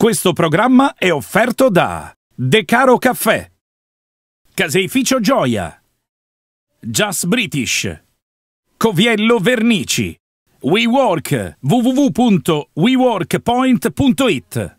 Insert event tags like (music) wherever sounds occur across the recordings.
Questo programma è offerto da De Caro Caffè, Caseificio Gioia, Just British, Coviello Vernici, WeWork, www.weworkpoint.it.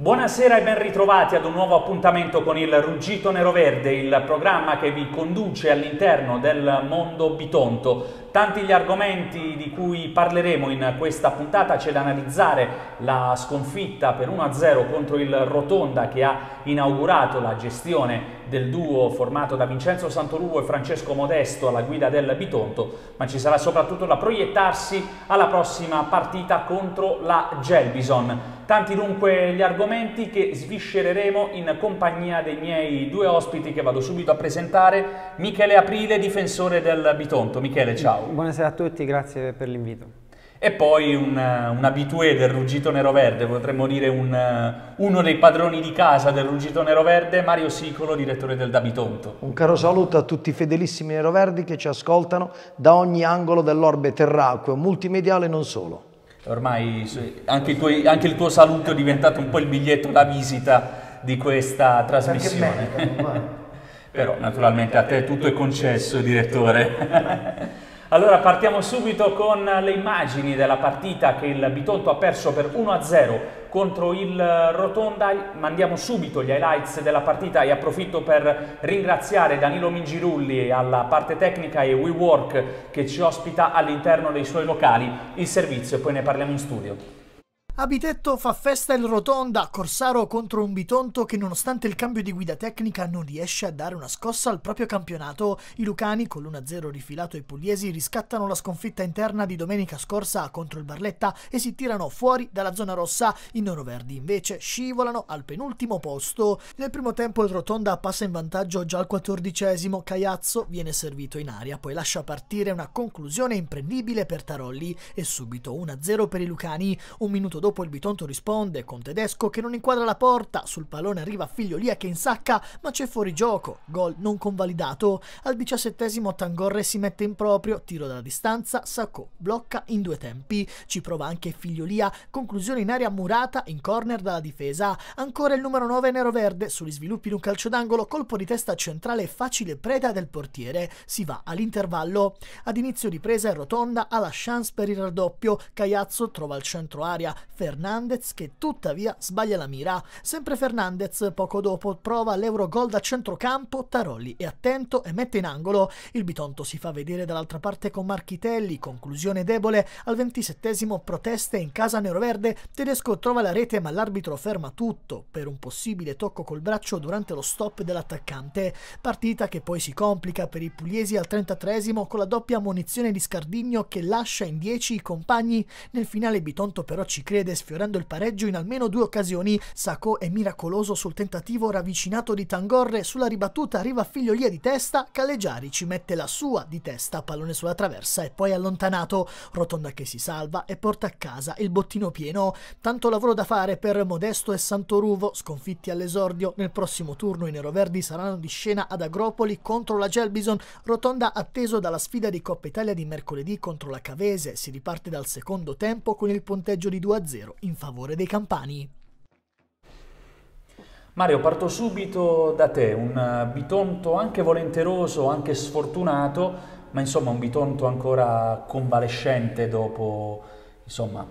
Buonasera e ben ritrovati ad un nuovo appuntamento con il Ruggito Nero Verde, il programma che vi conduce all'interno del mondo bitonto. Tanti gli argomenti di cui parleremo in questa puntata, c'è da analizzare la sconfitta per 1-0 contro il Rotonda che ha inaugurato la gestione del duo formato da Vincenzo Santorugo e Francesco Modesto alla guida del Bitonto, ma ci sarà soprattutto da proiettarsi alla prossima partita contro la Gelbison. Tanti dunque gli argomenti che sviscereremo in compagnia dei miei due ospiti che vado subito a presentare. Michele Aprile, difensore del Bitonto. Michele, ciao. Buonasera a tutti, grazie per l'invito. E poi un, un abitué del ruggito nero-verde, potremmo dire un, uno dei padroni di casa del ruggito nero-verde, Mario Sicolo, direttore del Dabitonto. Un caro saluto a tutti i fedelissimi neroverdi che ci ascoltano da ogni angolo dell'orbe terracqueo, multimediale e non solo. Ormai anche, tuoi, anche, il tuo saluto è diventato un po' il biglietto da visita di questa trasmissione. (laughs) Però naturalmente a te tutto è concesso, direttore. (laughs) Allora partiamo subito con le immagini della partita che il Bitonto ha perso per 1-0 contro il Rotonda. Mandiamo subito gli highlights della partita e approfitto per ringraziare Danilo Mingirulli alla parte tecnica e WeWork che ci ospita all'interno dei suoi locali il servizio e poi ne parliamo in studio. Abitetto fa festa il Rotonda, Corsaro contro un Bitonto che nonostante il cambio di guida tecnica non riesce a dare una scossa al proprio campionato. I Lucani con l'1-0 rifilato ai pugliesi riscattano la sconfitta interna di domenica scorsa contro il Barletta e si tirano fuori dalla zona rossa. I noroverdi invece scivolano al penultimo posto. Nel primo tempo il Rotonda passa in vantaggio già al quattordicesimo, Caiazzo viene servito in aria, poi lascia partire una conclusione imprendibile per Tarolli e subito 1-0 per i Lucani. Un minuto dopo dopo il Bitonto risponde con Tedesco che non inquadra la porta, sul pallone arriva Figliolia che insacca ma c'è fuori gioco, gol non convalidato. Al diciassettesimo Tangorre si mette in proprio, tiro dalla distanza, Sacco blocca in due tempi, ci prova anche Figliolia, conclusione in area murata in corner dalla difesa. Ancora il numero 9 nero-verde, sugli sviluppi in un calcio d'angolo, colpo di testa centrale facile preda del portiere, si va all'intervallo. Ad inizio di presa e rotonda ha la chance per il raddoppio, Caiazzo trova il centro aria, Fernandez che tuttavia sbaglia la mira. Sempre Fernandez poco dopo prova l'Eurogol da centrocampo, Tarolli è attento e mette in angolo. Il Bitonto si fa vedere dall'altra parte con Marchitelli, conclusione debole. Al ventisettesimo proteste in casa neroverde, Tedesco trova la rete ma l'arbitro ferma tutto per un possibile tocco col braccio durante lo stop dell'attaccante. Partita che poi si complica per i pugliesi al 33esimo con la doppia munizione di Scardigno che lascia in 10 i compagni. Nel finale Bitonto però ci crede vede sfiorando il pareggio in almeno due occasioni. Sacco è miracoloso sul tentativo ravvicinato di Tangorre, sulla ribattuta arriva Figliolia di testa, Calleggiari ci mette la sua di testa, pallone sulla traversa e poi allontanato. Rotonda che si salva e porta a casa il bottino pieno. Tanto lavoro da fare per Modesto e Santoruvo, sconfitti all'esordio. Nel prossimo turno i neroverdi saranno di scena ad Agropoli contro la Gelbison. Rotonda atteso dalla sfida di Coppa Italia di mercoledì contro la Cavese. Si riparte dal secondo tempo con il punteggio di 2-0 in favore dei campani. Mario, parto subito da te, un bitonto anche volenteroso, anche sfortunato, ma insomma un bitonto ancora convalescente dopo insomma,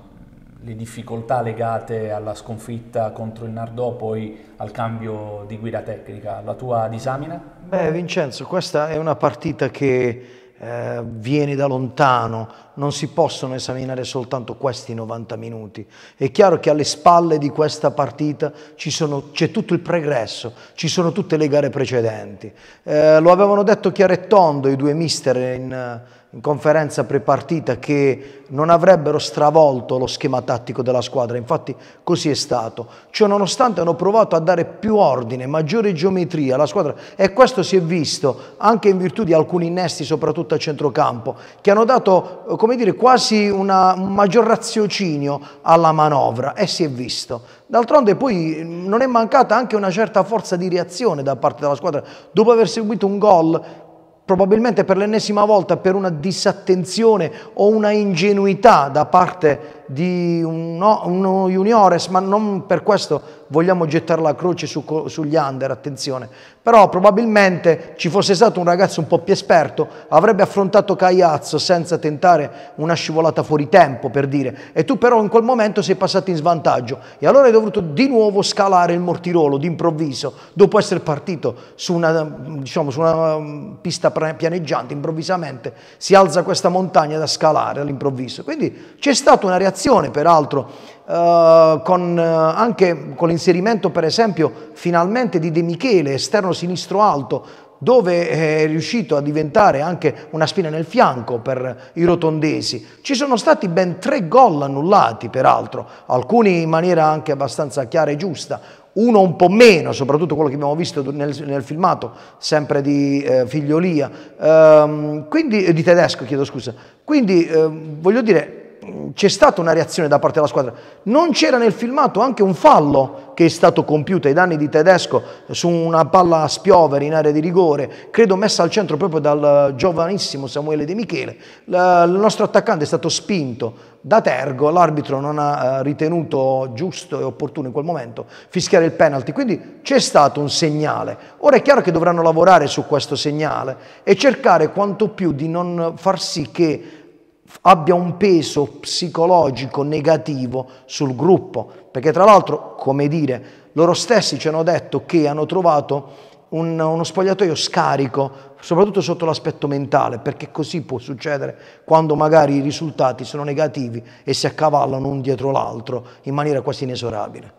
le difficoltà legate alla sconfitta contro il Nardò, poi al cambio di guida tecnica. La tua disamina? Beh Vincenzo, questa è una partita che eh, vieni da lontano, non si possono esaminare soltanto questi 90 minuti. È chiaro che alle spalle di questa partita c'è tutto il pregresso, ci sono tutte le gare precedenti. Eh, lo avevano detto chiaro e tondo i due mister in, in conferenza prepartita che non avrebbero stravolto lo schema tattico della squadra, infatti così è stato. Ciò nonostante hanno provato a dare più ordine, maggiore geometria alla squadra e questo si è visto anche in virtù di alcuni innesti, soprattutto a centrocampo, che hanno dato, come dire, quasi una, un maggior raziocinio alla manovra e si è visto. D'altronde poi non è mancata anche una certa forza di reazione da parte della squadra dopo aver seguito un gol probabilmente per l'ennesima volta per una disattenzione o una ingenuità da parte di uno, uno juniores, ma non per questo vogliamo gettare la croce su, sugli under, attenzione. Però probabilmente ci fosse stato un ragazzo un po' più esperto, avrebbe affrontato Cagliazzo senza tentare una scivolata fuori tempo, per dire, e tu però in quel momento sei passato in svantaggio e allora hai dovuto di nuovo scalare il mortirolo d'improvviso, dopo essere partito su una, diciamo, su una um, pista pianeggiante, improvvisamente si alza questa montagna da scalare all'improvviso. Quindi c'è stata una reazione generazione peraltro, eh, con, eh, anche con l'inserimento per esempio finalmente di De Michele, esterno sinistro alto, dove è riuscito a diventare anche una spina nel fianco per i rotondesi. Ci sono stati ben tre gol annullati, peraltro, alcuni in maniera anche abbastanza chiara e giusta, uno un po' meno, soprattutto quello che abbiamo visto nel, nel filmato, sempre di eh, Figliolia, ehm, quindi, di tedesco, chiedo scusa. Quindi, eh, voglio dire, c'è stata una reazione da parte della squadra. Non c'era nel filmato anche un fallo che è stato compiuto ai danni di Tedesco su una palla a spiovere in area di rigore, credo messa al centro proprio dal giovanissimo Samuele De Michele. Il nostro attaccante è stato spinto da Tergo, l'arbitro non ha eh, ritenuto giusto e opportuno in quel momento fischiare il penalty, quindi c'è stato un segnale. Ora è chiaro che dovranno lavorare su questo segnale e cercare quanto più di non far sì che abbia un peso psicologico negativo sul gruppo, perché tra l'altro, come dire, loro stessi ci hanno detto che hanno trovato un, uno spogliatoio scarico, soprattutto sotto l'aspetto mentale, perché così può succedere quando magari i risultati sono negativi e si accavallano un dietro l'altro in maniera quasi inesorabile.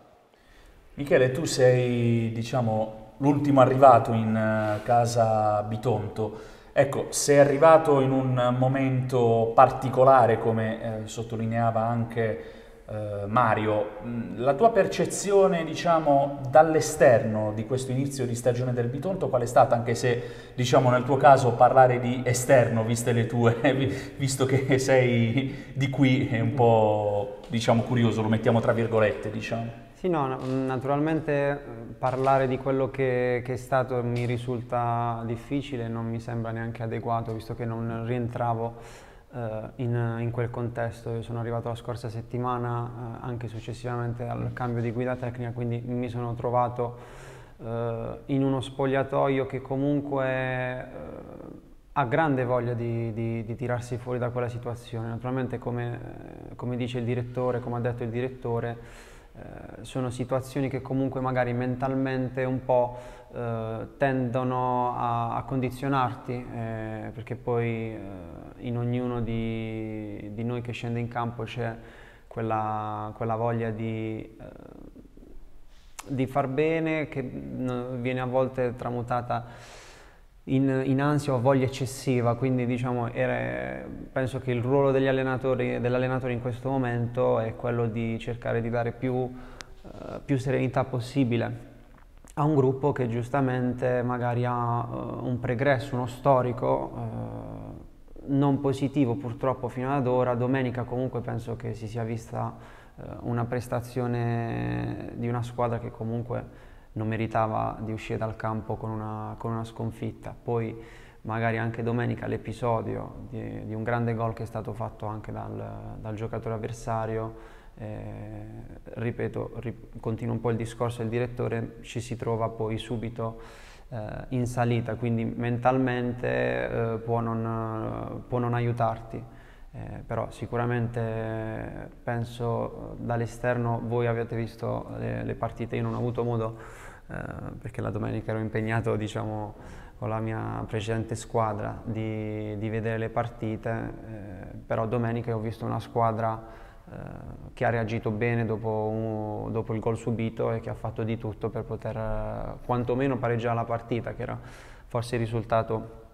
Michele, tu sei, diciamo, l'ultimo arrivato in eh, casa Bitonto. Ecco, sei arrivato in un momento particolare, come eh, sottolineava anche eh, Mario. La tua percezione, diciamo, dall'esterno di questo inizio di stagione del Bitonto qual è stata? Anche se, diciamo, nel tuo caso parlare di esterno, viste le tue, (laughs) visto che sei di qui, è un po', diciamo, curioso, lo mettiamo tra virgolette, diciamo. Sì, no, naturalmente parlare di quello che, che, è stato mi risulta difficile, non mi sembra neanche adeguato, visto che non rientravo eh, in, in, quel contesto. Io sono arrivato la scorsa settimana, eh, anche successivamente al cambio di guida tecnica, quindi mi sono trovato eh, in uno spogliatoio che comunque eh, ha grande voglia di, di, di, tirarsi fuori da quella situazione. Naturalmente, come, come dice il direttore, come ha detto il direttore, eh, sono situazioni che comunque magari mentalmente un po' eh, tendono a, a condizionarti eh, perché poi eh, in ognuno di, di, noi che scende in campo c'è quella, quella, voglia di, eh, di far bene che viene a volte tramutata in, in, ansia o voglia eccessiva, quindi diciamo, era, penso che il ruolo degli dell'allenatore in questo momento è quello di cercare di dare più, uh, più, serenità possibile a un gruppo che giustamente magari ha uh, un pregresso, uno storico uh, non positivo purtroppo fino ad ora, domenica comunque penso che si sia vista una prestazione di una squadra che comunque non meritava di uscire dal campo con una, con una sconfitta. Poi magari anche domenica l'episodio di, di, un grande gol che è stato fatto anche dal, dal giocatore avversario, eh, ripeto, rip, continua un po' il discorso del direttore, ci si trova poi subito eh, in salita, quindi mentalmente eh, può, non, può, non, aiutarti. Eh, però sicuramente penso dall'esterno voi avete visto le, le partite, io non ho avuto modo eh, perché la domenica ero impegnato diciamo, con la mia precedente squadra di, di vedere le partite, eh, però domenica ho visto una squadra eh, che ha reagito bene dopo, un, dopo, il gol subito e che ha fatto di tutto per poter eh, quantomeno pareggiare la partita, che era forse il risultato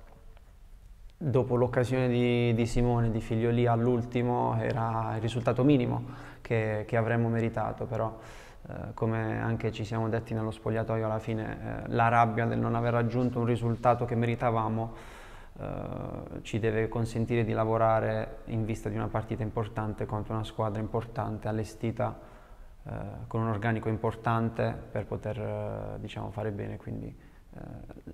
dopo l'occasione di, di, Simone, di Figlioli all'ultimo, era il risultato minimo che, che avremmo meritato, però eh, come anche ci siamo detti nello spogliatoio alla fine, eh, la rabbia del non aver raggiunto un risultato che meritavamo eh, ci deve consentire di lavorare in vista di una partita importante contro una squadra importante, allestita eh, con un organico importante per poter diciamo, fare bene. Quindi,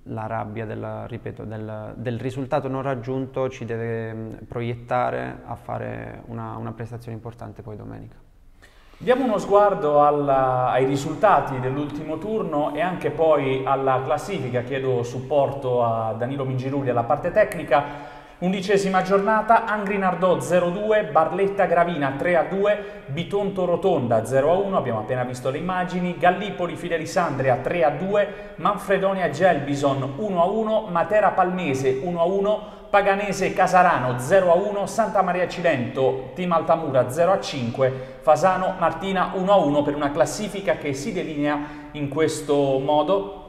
la rabbia del, ripeto, del, del, risultato non raggiunto ci deve proiettare a fare una, una prestazione importante poi domenica. Diamo uno sguardo alla, ai risultati dell'ultimo turno e anche poi alla classifica. Chiedo supporto a Danilo Mingirulli alla parte tecnica. Undicesima giornata, Angri Nardò 0-2, Barletta Gravina 3-2, Bitonto Rotonda 0-1, abbiamo appena visto le immagini, Gallipoli Fidelisandria 3-2, Manfredonia Gelbison 1-1, Matera Palmese 1-1, Paganese Casarano 0-1, Santa Maria Cilento Team Altamura 0-5, Fasano Martina 1-1 per una classifica che si delinea in questo modo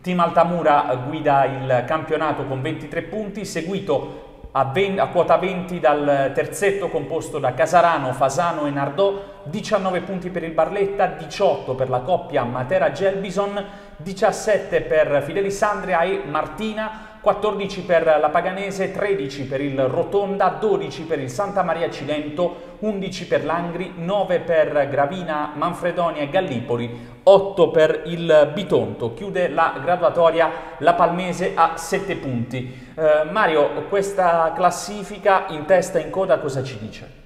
Team Altamura guida il campionato con 23 punti, seguito a, 20, a, quota 20 dal terzetto composto da Casarano, Fasano e Nardò, 19 punti per il Barletta, 18 per la coppia Matera-Gelbison, 17 per Fidelisandria e Martina, 14 per la Paganese, 13 per il Rotonda, 12 per il Santa Maria Cilento, 11 per l'Angri, 9 per Gravina, Manfredonia e Gallipoli, 8 per il Bitonto. Chiude la graduatoria la Palmese a 7 punti. Eh, Mario, questa classifica in testa e in coda cosa ci dice?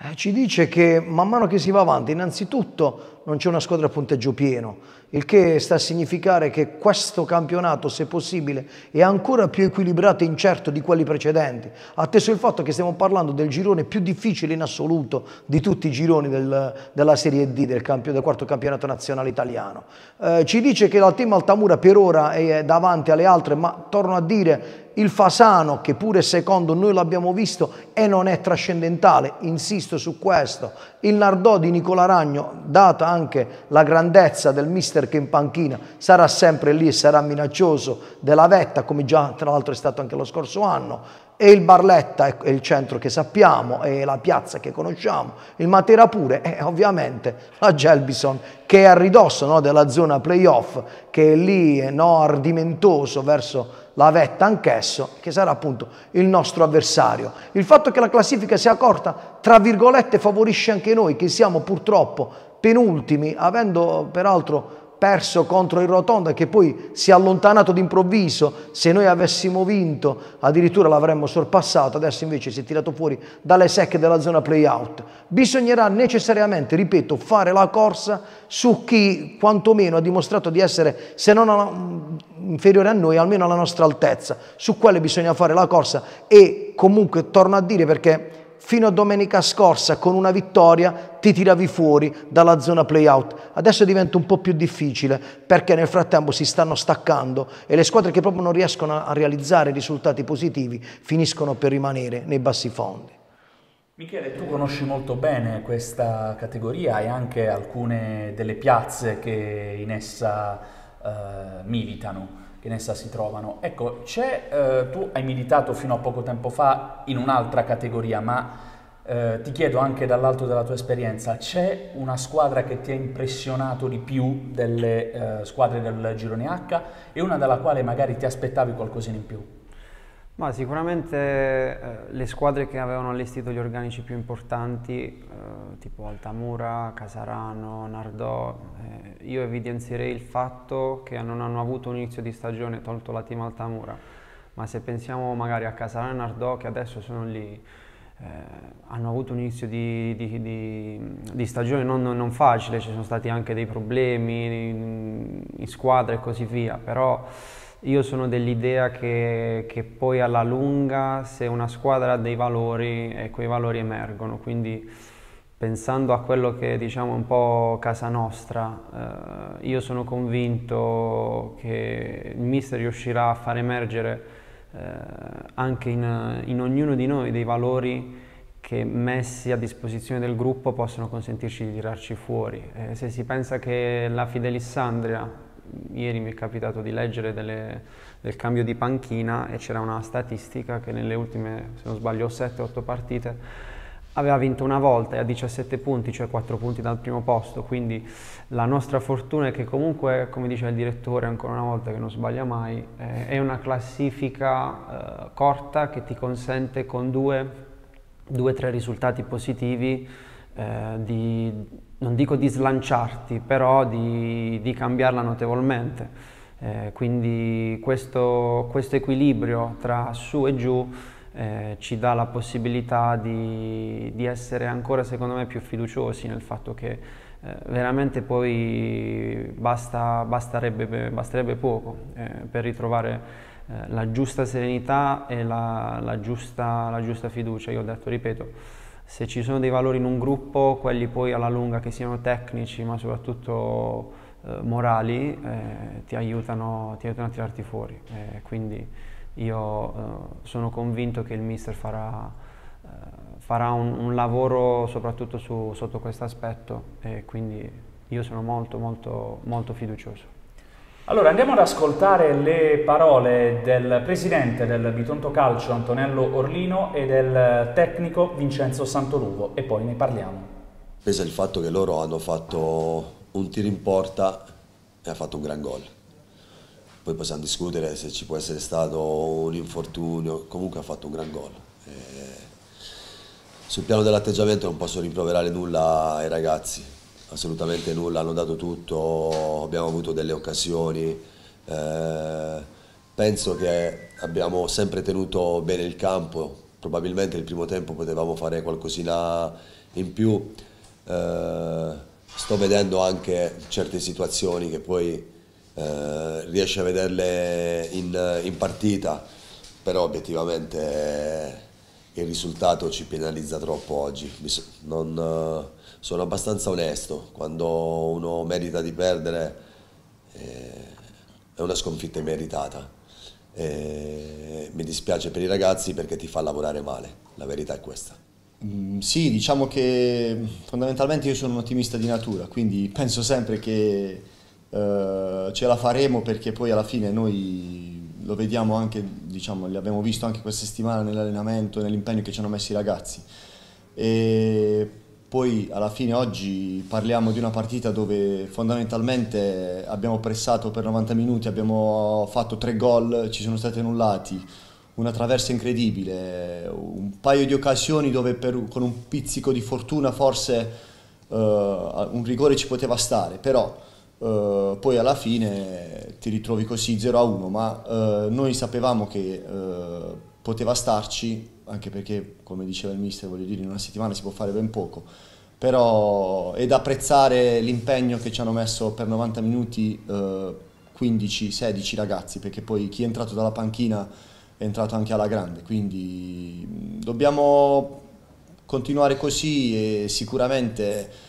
Eh, ci dice che man mano che si va avanti, innanzitutto non c'è una squadra a punteggio pieno, il che sta a significare che questo campionato, se possibile, è ancora più equilibrato e incerto di quelli precedenti, atteso il fatto che stiamo parlando del girone più difficile in assoluto di tutti i gironi del, della Serie D, del, campio, del, quarto campionato nazionale italiano. Eh, ci dice che la team Altamura per ora è davanti alle altre, ma torno a dire il Fasano, che pure secondo noi l'abbiamo visto e non è trascendentale, insisto su questo, il Nardò di Nicola Ragno, data anche la grandezza del mister che in panchina sarà sempre lì e sarà minaccioso della vetta, come già tra l'altro è stato anche lo scorso anno, e il Barletta è il centro che sappiamo, è la piazza che conosciamo, il Matera pure e ovviamente la Gelbison che è a ridosso no, della zona playoff, che è lì no, ardimentoso verso la vetta anch'esso, che sarà appunto il nostro avversario. Il fatto che la classifica sia corta, tra virgolette, favorisce anche noi, che siamo purtroppo penultimi, avendo peraltro perso contro il Rotonda che poi si è allontanato d'improvviso, se noi avessimo vinto addirittura l'avremmo sorpassato, adesso invece si è tirato fuori dalle secche della zona play-out. Bisognerà necessariamente, ripeto, fare la corsa su chi quantomeno ha dimostrato di essere, se non inferiore a noi, almeno alla nostra altezza. Su quale bisogna fare la corsa e comunque torno a dire perché fino a domenica scorsa con una vittoria ti tiravi fuori dalla zona playout. Adesso diventa un po' più difficile perché nel frattempo si stanno staccando e le squadre che proprio non riescono a realizzare risultati positivi finiscono per rimanere nei bassi fondi. Michele, tu conosci molto bene questa categoria e anche alcune delle piazze che in essa uh, militano che in essa si trovano. Ecco, eh, tu hai militato fino a poco tempo fa in un'altra categoria, ma eh, ti chiedo anche dall'alto della tua esperienza, c'è una squadra che ti ha impressionato di più delle eh, squadre del girone H e una dalla quale magari ti aspettavi qualcosina in più? Ma sicuramente eh, le squadre che avevano allestito gli organici più importanti, eh, tipo Altamura, Casarano, Nardò, eh, io evidenzierei il fatto che non hanno avuto un inizio di stagione tolto la team Altamura, ma se pensiamo magari a Casarano e Nardò che adesso sono lì, eh, hanno avuto un inizio di, di, di, di stagione non, non, facile, ci sono stati anche dei problemi in, in squadra e così via, però io sono dell'idea che, che, poi alla lunga se una squadra ha dei valori e quei valori emergono, quindi pensando a quello che diciamo un po' casa nostra, eh, io sono convinto che il mister riuscirà a far emergere eh, anche in, in ognuno di noi dei valori che messi a disposizione del gruppo possono consentirci di tirarci fuori. Eh, se si pensa che la Fidelissandria ieri mi è capitato di leggere delle, del cambio di panchina e c'era una statistica che nelle ultime, se non sbaglio, 7-8 partite aveva vinto una volta e a 17 punti, cioè 4 punti dal primo posto, quindi la nostra fortuna è che comunque, come dice il direttore ancora una volta che non sbaglia mai, eh, è una classifica eh, corta che ti consente con due o tre risultati positivi eh, di, non dico di slanciarti, però di, di cambiarla notevolmente. Eh, quindi questo, questo equilibrio tra su e giù eh, ci dà la possibilità di, di, essere ancora secondo me più fiduciosi nel fatto che eh, veramente poi basta, basterebbe, basterebbe, poco eh, per ritrovare eh, la giusta serenità e la, la, giusta, la giusta fiducia. Io ho detto, ripeto, se ci sono dei valori in un gruppo, quelli poi alla lunga che siano tecnici ma soprattutto eh, morali eh, ti, aiutano, ti, aiutano, a tirarti fuori. Eh, quindi io eh, sono convinto che il mister farà, eh, farà un, un, lavoro soprattutto su, sotto questo aspetto e quindi io sono molto molto molto fiducioso. Allora andiamo ad ascoltare le parole del presidente del Bitonto Calcio Antonello Orlino e del tecnico Vincenzo Santoruvo e poi ne parliamo. Pesa il fatto che loro hanno fatto un tiro in porta e ha fatto un gran gol poi possiamo discutere se ci può essere stato un infortunio, comunque ha fatto un gran gol. Eh, sul piano dell'atteggiamento non posso rimproverare nulla ai ragazzi, assolutamente nulla, hanno dato tutto, abbiamo avuto delle occasioni, eh, penso che abbiamo sempre tenuto bene il campo, probabilmente il primo tempo potevamo fare qualcosina in più, eh, sto vedendo anche certe situazioni che poi eh, riesce a vederle in, in, partita, però obiettivamente il risultato ci penalizza troppo oggi. Non, eh, sono abbastanza onesto, quando uno merita di perdere eh, è una sconfitta immeritata. E mi dispiace per i ragazzi perché ti fa lavorare male, la verità è questa. Mm, sì, diciamo che fondamentalmente io sono un ottimista di natura, quindi penso sempre che eh, ce la faremo perché poi alla fine noi lo vediamo anche, diciamo, l'abbiamo visto anche questa settimana nell'allenamento, nell'impegno che ci hanno messo i ragazzi. E poi alla fine oggi parliamo di una partita dove fondamentalmente abbiamo pressato per 90 minuti, abbiamo fatto tre gol, ci sono stati annullati, una traversa incredibile, un paio di occasioni dove per, con un pizzico di fortuna forse uh, un rigore ci poteva stare, però Uh, poi alla fine ti ritrovi così 0 a 1, ma uh, noi sapevamo che uh, poteva starci, anche perché, come diceva il mister, voglio dire, in una settimana si può fare ben poco, però è da apprezzare l'impegno che ci hanno messo per 90 minuti 15-16 ragazzi, perché poi chi è entrato dalla panchina è entrato anche alla grande, quindi dobbiamo continuare così e sicuramente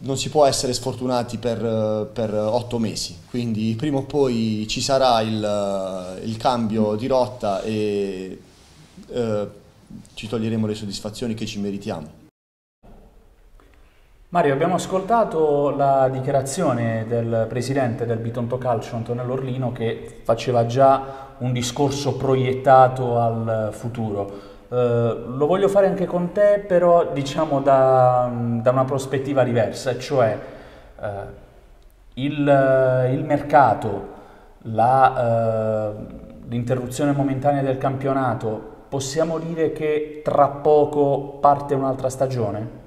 non si può essere sfortunati per, per, otto mesi, quindi prima o poi ci sarà il, il cambio di rotta e eh, ci toglieremo le soddisfazioni che ci meritiamo. Mario, abbiamo ascoltato la dichiarazione del presidente del Bitonto Calcio, Antonello Orlino, che faceva già un discorso proiettato al futuro. Eh, lo voglio fare anche con te, però diciamo da, da una prospettiva diversa, cioè uh, il, il, mercato, la, uh, l'interruzione momentanea del campionato, possiamo dire che tra poco parte un'altra stagione?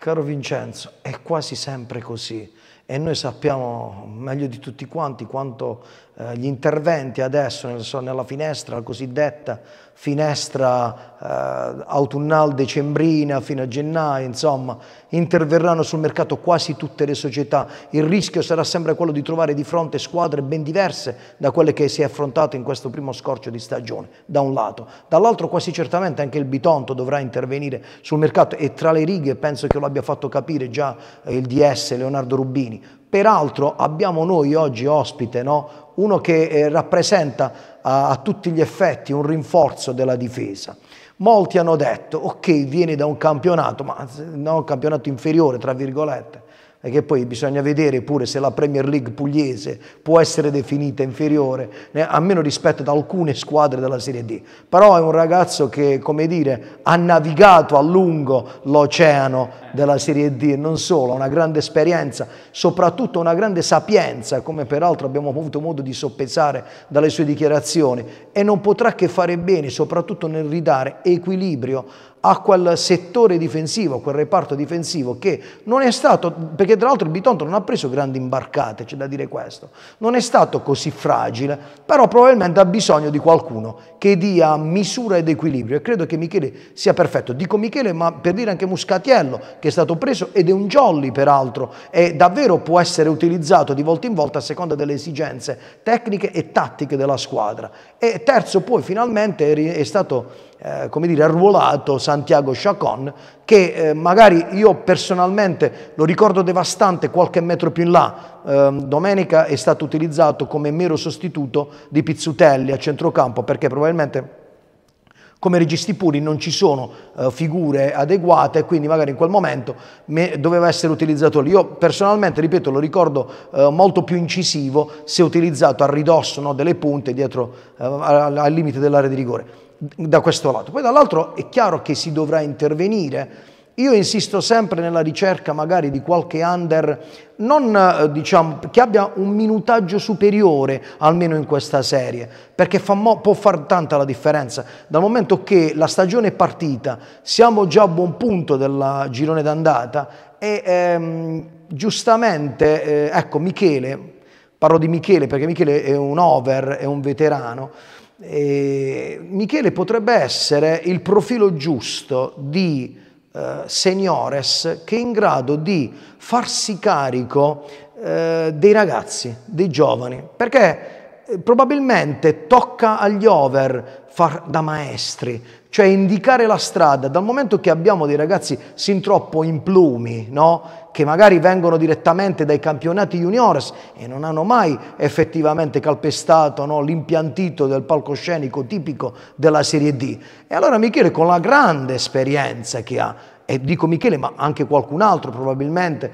Caro Vincenzo, è quasi sempre così e noi sappiamo meglio di tutti quanti quanto eh, gli interventi adesso nella finestra, cosiddetta finestra eh, autunnale decembrina fino a gennaio, insomma, interverranno sul mercato quasi tutte le società. Il rischio sarà sempre quello di trovare di fronte squadre ben diverse da quelle che si è affrontato in questo primo scorcio di stagione, da un lato. Dall'altro quasi certamente anche il Bitonto dovrà intervenire sul mercato e tra le righe penso che lo abbia fatto capire già eh, il DS Leonardo Rubini. Peraltro abbiamo noi oggi ospite no? uno che eh, rappresenta a, a tutti gli effetti un rinforzo della difesa. Molti hanno detto, ok, vieni da un campionato, ma da un campionato inferiore, tra virgolette, e che poi bisogna vedere pure se la Premier League pugliese può essere definita inferiore, almeno rispetto ad alcune squadre della Serie D. Però è un ragazzo che, come dire, ha navigato a lungo l'oceano della Serie D non solo, una grande esperienza, soprattutto una grande sapienza, come peraltro abbiamo avuto modo di soppesare dalle sue dichiarazioni, e non potrà che fare bene, soprattutto nel ridare equilibrio a quel settore difensivo, a quel reparto difensivo che non è stato, perché tra l'altro il Bitonto non ha preso grandi imbarcate, c'è da dire questo, non è stato così fragile, però probabilmente ha bisogno di qualcuno che dia misura ed equilibrio e credo che Michele sia perfetto. Dico Michele ma per dire anche Muscatiello che è stato preso ed è un jolly peraltro e davvero può essere utilizzato di volta in volta a seconda delle esigenze tecniche e tattiche della squadra. E terzo poi finalmente è stato eh, come dire, arruolato Santiago Chacon, che eh, magari io personalmente lo ricordo devastante qualche metro più in là, eh, domenica è stato utilizzato come mero sostituto di Pizzutelli a centrocampo, perché probabilmente come registi puri non ci sono uh, figure adeguate quindi magari in quel momento me, doveva essere utilizzato lì. Io personalmente, ripeto, lo ricordo uh, molto più incisivo se utilizzato a ridosso no, delle punte dietro uh, al limite dell'area di rigore da questo lato. Poi dall'altro è chiaro che si dovrà intervenire. Io insisto sempre nella ricerca magari di qualche under non, eh, diciamo, che abbia un minutaggio superiore almeno in questa serie, perché fa può far tanta la differenza. Dal momento che la stagione è partita, siamo già a buon punto del girone d'andata e ehm, giustamente, eh, ecco Michele, parlo di Michele perché Michele è un over, è un veterano, e Michele potrebbe essere il profilo giusto di eh, seniores che è in grado di farsi carico eh, dei ragazzi, dei giovani, perché probabilmente tocca agli over far da maestri, cioè indicare la strada, dal momento che abbiamo dei ragazzi sin troppo implumi, no? che magari vengono direttamente dai campionati juniores e non hanno mai effettivamente calpestato no? l'impiantito del palcoscenico tipico della Serie D. E allora Michele con la grande esperienza che ha, e dico Michele ma anche qualcun altro probabilmente,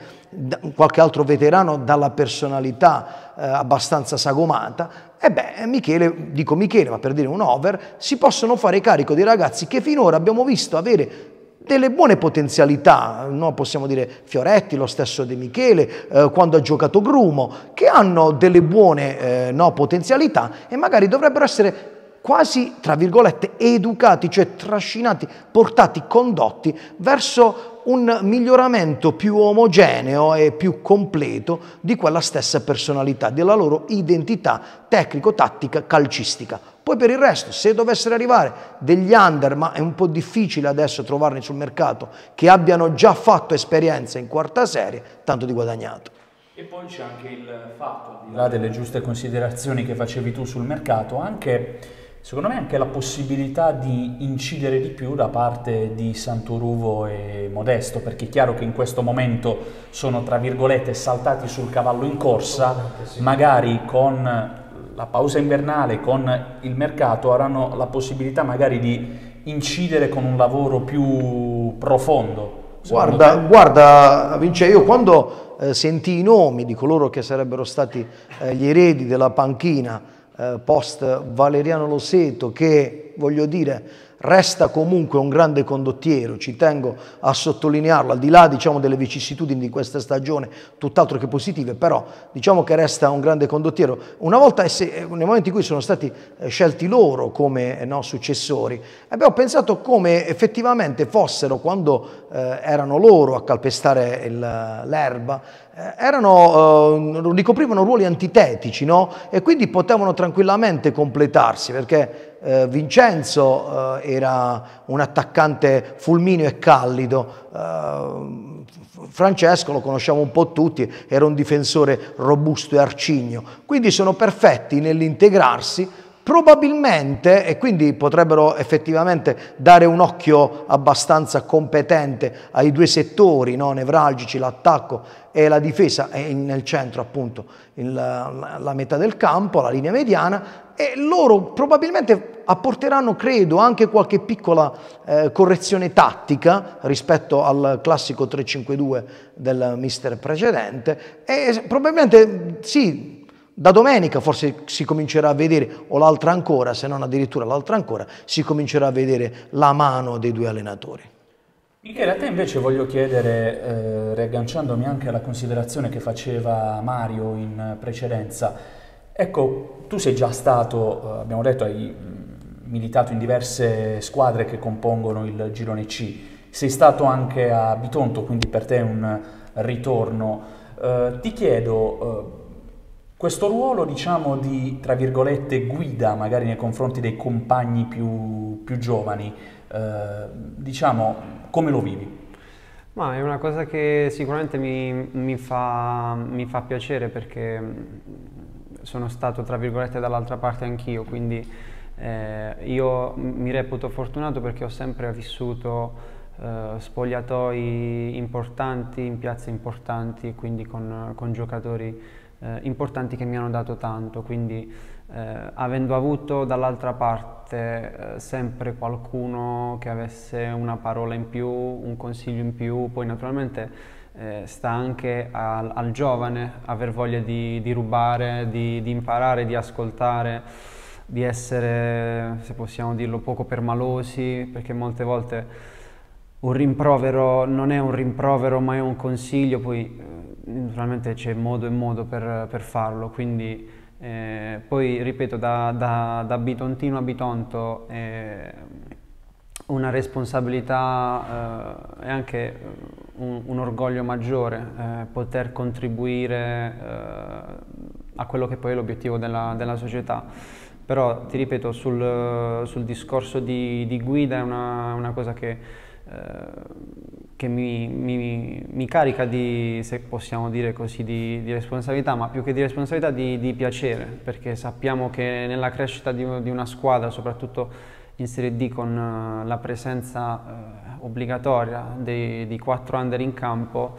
qualche altro veterano dalla personalità eh, abbastanza sagomata, e beh, Michele, dico Michele, ma per dire un over, si possono fare carico dei ragazzi che finora abbiamo visto avere delle buone potenzialità, no? possiamo dire Fioretti, lo stesso De Michele, eh, quando ha giocato Grumo, che hanno delle buone eh, no, potenzialità e magari dovrebbero essere quasi, tra virgolette, educati, cioè trascinati, portati, condotti verso un miglioramento più omogeneo e più completo di quella stessa personalità, della loro identità tecnico-tattica calcistica. Poi per il resto, se dovessero arrivare degli under, ma è un po' difficile adesso trovarli sul mercato, che abbiano già fatto esperienza in quarta serie, tanto di guadagnato. E poi c'è anche il fatto, al di là delle giuste considerazioni che facevi tu sul mercato, anche secondo me anche la possibilità di incidere di più da parte di Santuruvo e Modesto, perché è chiaro che in questo momento sono tra virgolette saltati sul cavallo in corsa, magari con la pausa invernale, con il mercato avranno la possibilità magari di incidere con un lavoro più profondo. Guarda, guarda Vince, io quando eh, sentì i nomi di coloro che sarebbero stati eh, gli eredi della panchina, eh, post Valeriano Loseto che, voglio dire, resta comunque un grande condottiero, ci tengo a sottolinearlo, al di là diciamo, delle vicissitudini di questa stagione, tutt'altro che positive, però diciamo che resta un grande condottiero. Una volta, nel momento in cui sono stati eh, scelti loro come no, successori, abbiamo pensato come effettivamente fossero, quando eh, erano loro a calpestare l'erba, eh, erano, eh, ricoprivano ruoli antitetici no? e quindi potevano tranquillamente completarsi perché eh, Vincenzo eh, era un attaccante fulmineo e callido, eh, Francesco lo conosciamo un po' tutti, era un difensore robusto e arcigno, quindi sono perfetti nell'integrarsi Probabilmente, e quindi potrebbero effettivamente dare un occhio abbastanza competente ai due settori no, nevralgici, l'attacco e la difesa, e nel centro appunto il, la, la metà del campo, la linea mediana, e loro probabilmente apporteranno, credo, anche qualche piccola eh, correzione tattica rispetto al classico 3-5-2 del mister precedente e probabilmente sì, da domenica forse si comincerà a vedere, o l'altra ancora, se non addirittura l'altra ancora, si comincerà a vedere la mano dei due allenatori. Michele, a te invece voglio chiedere, eh, riagganciandomi anche alla considerazione che faceva Mario in precedenza, ecco, tu sei già stato, eh, abbiamo detto, hai mm, militato in diverse squadre che compongono il girone C, sei stato anche a Bitonto, quindi per te è un ritorno. Eh, ti chiedo, eh, questo ruolo, diciamo, di, tra virgolette, guida magari nei confronti dei compagni più, più giovani, eh, diciamo, come lo vivi? Ma è una cosa che sicuramente mi, mi, fa, mi, fa, piacere perché sono stato, tra virgolette, dall'altra parte anch'io, quindi eh, io mi reputo fortunato perché ho sempre vissuto eh, spogliatoi importanti, in piazze importanti, quindi con, con giocatori eh, importanti che mi hanno dato tanto, quindi eh, avendo avuto dall'altra parte eh, sempre qualcuno che avesse una parola in più, un consiglio in più, poi naturalmente eh, sta anche al, al, giovane aver voglia di, di rubare, di, di, imparare, di ascoltare, di essere, se possiamo dirlo, poco permalosi, perché molte volte un rimprovero non è un rimprovero ma è un consiglio, poi eh, naturalmente c'è modo e modo per, per farlo, quindi eh, poi ripeto da, da, da, Bitontino a Bitonto eh, una responsabilità eh, e anche un, un, orgoglio maggiore eh, poter contribuire eh, a quello che poi è l'obiettivo della, della società. Però ti ripeto sul, sul discorso di, di, guida è una, una cosa che che mi, mi, mi, carica di, se possiamo dire così, di, di, responsabilità, ma più che di responsabilità di, di piacere, perché sappiamo che nella crescita di, una squadra, soprattutto in Serie D con uh, la presenza uh, obbligatoria dei, di quattro under in campo,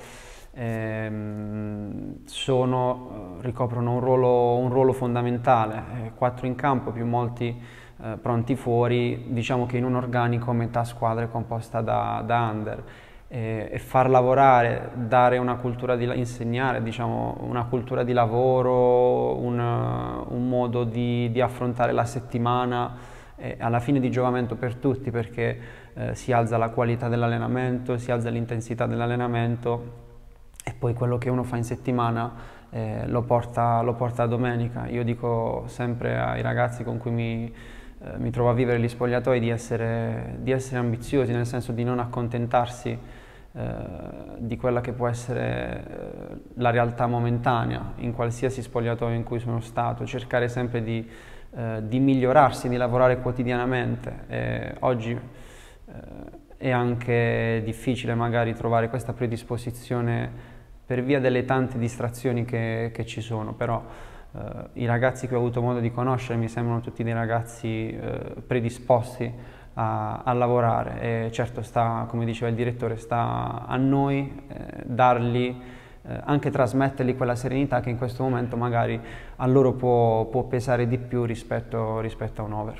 ehm, sono, uh, ricoprono un ruolo, un ruolo fondamentale, eh, quattro in campo più molti eh, pronti fuori, diciamo che in un organico metà squadra è composta da, da under e, far lavorare, dare una cultura di insegnare, diciamo, una cultura di lavoro, un, un modo di, di, affrontare la settimana eh, alla fine di giovamento per tutti perché eh, si alza la qualità dell'allenamento, si alza l'intensità dell'allenamento e poi quello che uno fa in settimana eh, lo, porta, lo porta a domenica. Io dico sempre ai ragazzi con cui mi, eh, mi trovo a vivere gli spogliatoi di essere, di essere, ambiziosi, nel senso di non accontentarsi eh, di quella che può essere eh, la realtà momentanea in qualsiasi spogliatoio in cui sono stato, cercare sempre di, eh, di migliorarsi, di lavorare quotidianamente. oggi eh, è anche difficile magari trovare questa predisposizione per via delle tante distrazioni che, che ci sono, però I ragazzi che ho avuto modo di conoscere mi sembrano tutti dei ragazzi uh, predisposti a, a, lavorare e certo sta, come diceva il direttore, sta a noi eh, dargli, eh, anche trasmettergli quella serenità che in questo momento magari a loro può, può pesare di più rispetto, rispetto a un over.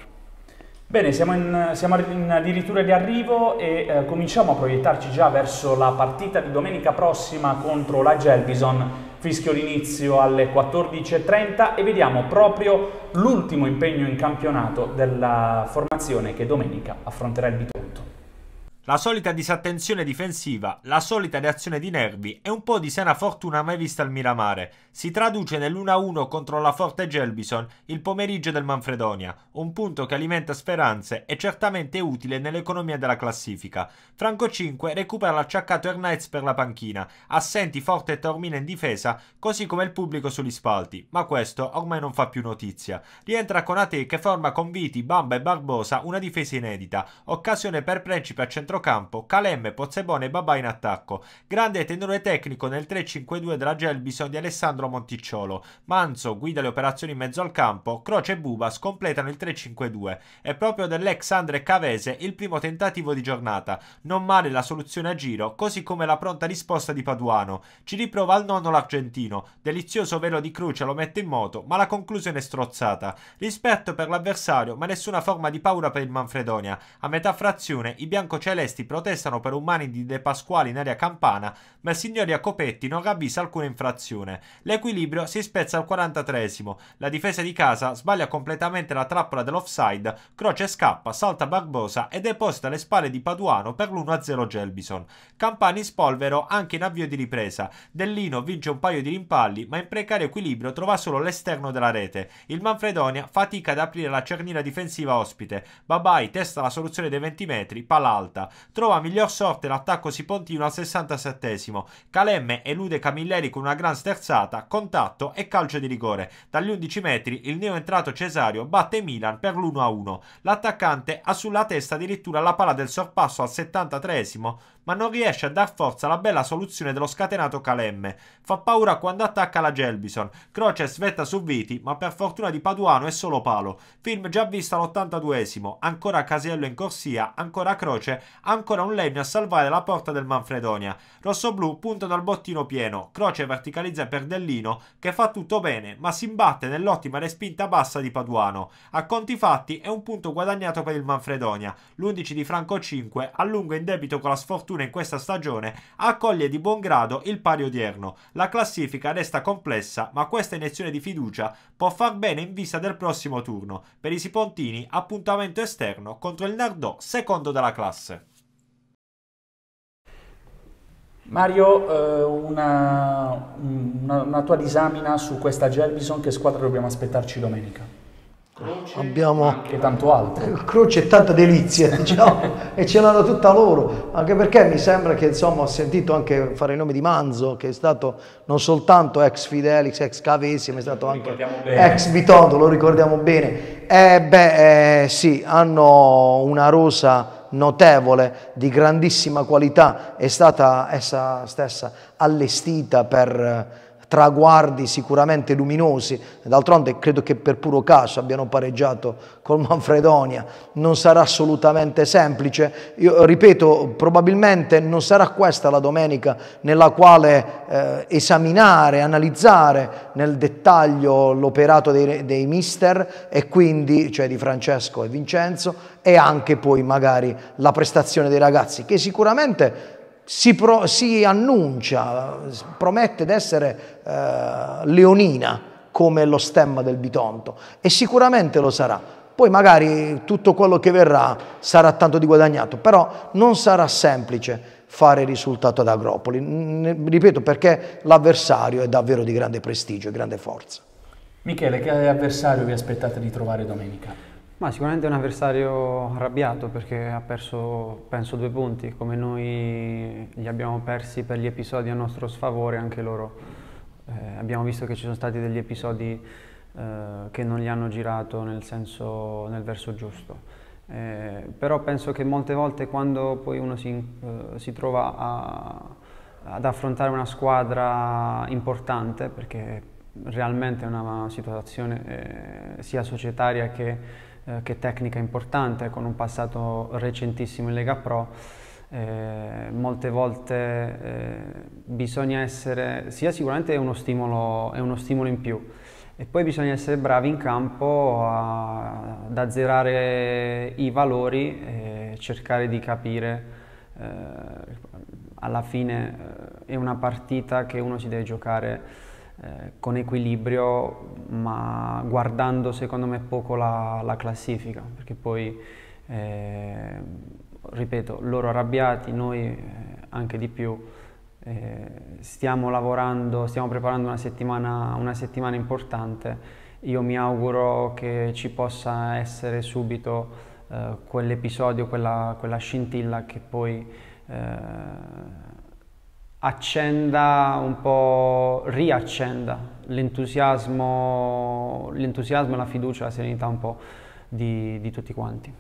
Bene, siamo, in, siamo in addirittura di arrivo e eh, cominciamo a proiettarci già verso la partita di domenica prossima contro la Gelbison fischio l'inizio alle 14.30 e vediamo proprio l'ultimo impegno in campionato della formazione che domenica affronterà il Bitonto. La solita disattenzione difensiva, la solita reazione di nervi e un po' di sana fortuna mai vista al Miramare. Si traduce nell'1-1 contro la forte Gelbison il pomeriggio del Manfredonia, un punto che alimenta speranze e certamente utile nell'economia della classifica. Franco 5 recupera l'acciaccato Ernaiz per la panchina, assenti Forte e Taormina in difesa, così come il pubblico sugli spalti, ma questo ormai non fa più notizia. Rientra Conate che forma con Viti, Bamba e Barbosa una difesa inedita, occasione per Principe a centro centrocampo, Calemme, Pozzebone e Babà in attacco. Grande tenore tecnico nel 3-5-2 della Gelbison di Alessandro Monticciolo. Manzo guida le operazioni in mezzo al campo, Croce e Bubas completano il 3-5-2. È proprio dell'ex Andre Cavese il primo tentativo di giornata. Non male la soluzione a giro, così come la pronta risposta di Paduano. Ci riprova al nonno l'argentino. Delizioso velo di Cruce lo mette in moto, ma la conclusione è strozzata. Rispetto per l'avversario, ma nessuna forma di paura per il Manfredonia. A metà frazione i biancocelesti protestano per un mani di De Pasquali in area campana, ma il signor Jacopetti non ravvisa alcuna infrazione. L'equilibrio si spezza al 43esimo. La difesa di casa sbaglia completamente la trappola dell'offside, Croce scappa, salta Barbosa e deposita le spalle di Paduano per l'1-0 Gelbison. Campani spolvero anche in avvio di ripresa. Dellino vince un paio di rimpalli, ma in precario equilibrio trova solo l'esterno della rete. Il Manfredonia fatica ad aprire la cernina difensiva ospite. Babai testa la soluzione dei 20 metri, palla alta. Trova miglior sorte l'attacco Sipontino al 67esimo. Calemme elude Camilleri con una gran sterzata, contatto e calcio di rigore. Dagli 11 metri il neoentrato Cesario batte Milan per l'1-1. L'attaccante ha sulla testa addirittura la palla del sorpasso al 73esimo, ma non riesce a dar forza alla bella soluzione dello scatenato Calemme. Fa paura quando attacca la Gelbison. Croce svetta su Viti, ma per fortuna di Paduano è solo palo. Film già visto all'82esimo, ancora Casiello in corsia, ancora Croce, ancora un legno a salvare la porta del Manfredonia. Rossoblu punta dal bottino pieno, Croce verticalizza per Dellino, che fa tutto bene, ma si imbatte nell'ottima respinta bassa di Paduano. A conti fatti è un punto guadagnato per il Manfredonia. L'11 di Franco 5, a lungo in debito con la sfortuna in questa stagione, accoglie di buon grado il pari odierno. La classifica resta complessa, ma questa iniezione di fiducia può far bene in vista del prossimo turno. Per i Sipontini, appuntamento esterno contro il Nardò, secondo della classe. Mario, eh, una, una, una tua disamina su questa Gelbison, che squadra dobbiamo aspettarci domenica? Croce, abbiamo e tanto altro. Croce e tanta delizia, (laughs) diciamo, e ce l'hanno tutta loro, anche perché mi sembra che insomma ho sentito anche fare il nome di Manzo, che è stato non soltanto ex Fidelix, ex Cavesi, ma è stato anche ex Bitondo, lo ricordiamo bene. Eh, beh, eh, sì, hanno una rosa notevole, di grandissima qualità, è stata essa stessa allestita per traguardi sicuramente luminosi, d'altronde credo che per puro caso abbiano pareggiato col (laughs) Manfredonia, non sarà assolutamente semplice, io ripeto probabilmente non sarà questa la domenica nella quale eh, esaminare, analizzare nel dettaglio l'operato dei, dei mister e quindi, cioè di Francesco e Vincenzo e anche poi magari la prestazione dei ragazzi che sicuramente si, pro, si annuncia, promette di essere eh, leonina come lo stemma del Bitonto e sicuramente lo sarà. Poi magari tutto quello che verrà sarà tanto di guadagnato, però non sarà semplice fare risultato ad Agropoli, ripeto perché l'avversario è davvero di grande prestigio e grande forza. Michele, che avversario vi aspettate di trovare domenica? Ma sicuramente è un avversario arrabbiato perché ha perso, penso, due punti, come noi li abbiamo persi per gli episodi a nostro sfavore, anche loro. Eh, abbiamo visto che ci sono stati degli episodi eh, che non li hanno girato nel, senso, nel verso giusto. Eh, però penso che molte volte quando poi uno si, eh, si trova a, ad affrontare una squadra importante, perché realmente è una situazione eh, sia societaria che eh, che tecnica importante, con un passato recentissimo in Lega Pro. Eh, molte volte eh, bisogna essere, sia sicuramente è uno, stimolo, è uno stimolo in più, e poi bisogna essere bravi in campo a, ad azzerare i valori e cercare di capire eh, alla fine eh, è una partita che uno si deve giocare eh, con equilibrio ma guardando secondo me poco la, la classifica perché poi eh, ripeto loro arrabbiati noi eh, anche di più eh, stiamo lavorando stiamo preparando una settimana, una settimana importante. Io mi auguro che ci possa essere subito eh, quell'episodio quella, quella scintilla che poi accenda un po', riaccenda l'entusiasmo, l'entusiasmo, la fiducia, la serenità un po' di, di tutti quanti.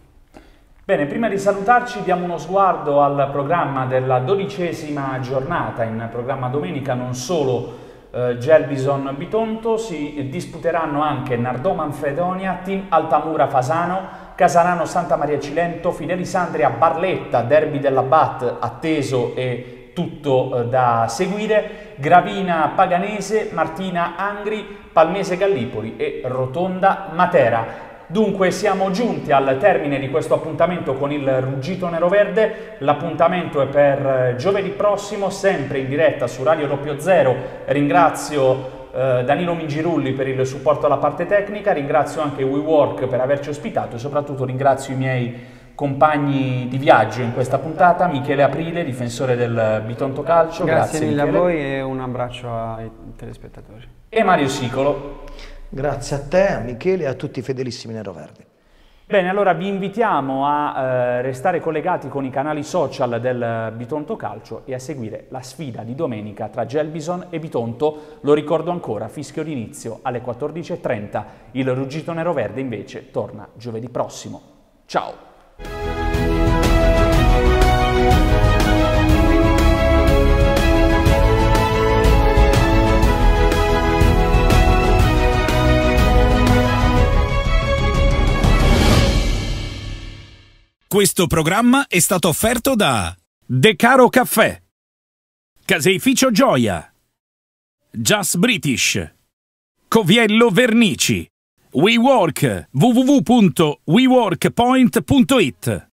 Bene, prima di salutarci diamo uno sguardo al programma della dodicesima giornata, in programma domenica non solo eh, Gelbison Bitonto, si disputeranno anche Nardò Manfredonia, Team Altamura Fasano, Casarano Santa Maria Cilento, Fidelisandria Barletta, Derby della Bat atteso e tutto eh, da seguire, Gravina Paganese, Martina Angri, Palmese Gallipoli e Rotonda Matera. Dunque siamo giunti al termine di questo appuntamento con il Ruggito Nero Verde, l'appuntamento è per eh, giovedì prossimo, sempre in diretta su Radio Doppio Zero, ringrazio eh, Danilo Mingirulli per il supporto alla parte tecnica, ringrazio anche WeWork per averci ospitato e soprattutto ringrazio i miei compagni di viaggio in questa puntata, Michele Aprile, difensore del Bitonto Calcio. Grazie, Grazie mille Michele. a voi e un abbraccio ai telespettatori. E Mario Sicolo. Grazie a te, a Michele e a tutti i fedelissimi neroverdi. Bene, allora vi invitiamo a eh, restare collegati con i canali social del Bitonto Calcio e a seguire la sfida di domenica tra Gelbison e Bitonto. Lo ricordo ancora, fischio d'inizio alle 14.30. Il Ruggito Nero Verde invece torna giovedì prossimo. Ciao! Questo programma è stato offerto da De Caro Caffè, Caseificio Gioia, Just British, Coviello Vernici, WeWork www.weworkpoint.it